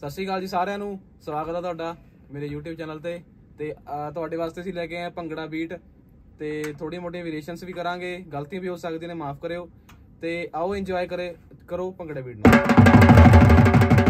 ਸਤਿ ਸ਼੍ਰੀ ਅਕਾਲ ਜੀ ਸਾਰਿਆਂ ਨੂੰ ਸਵਾਗਤ ਹੈ ਤੁਹਾਡਾ ਮੇਰੇ YouTube ਚੈਨਲ ਤੇ ਤੇ ਅਹ, ਤੁਹਾਡੇ ਵਾਸਤੇ ਅਸੀਂ ਲੈ ਕੇ ਆਏ ਹਾਂ ਭੰਗੜਾ ਬੀਟ ਤੇ ਥੋੜੀ ਮੋਟੀ ਵੇਰੀਏਸ਼ਨਸ ਵੀ ਕਰਾਂਗੇ ਗਲਤੀਆਂ ਵੀ ਹੋ ਸਕਦੀਆਂ ਨੇ ਮਾਫ ਕਰਿਓ ਤੇ ਆਓ ਇੰਜੋਏ ਕਰੇ ਕਰੋ ਭੰਗੜਾ ਬੀਟ ਨੂੰ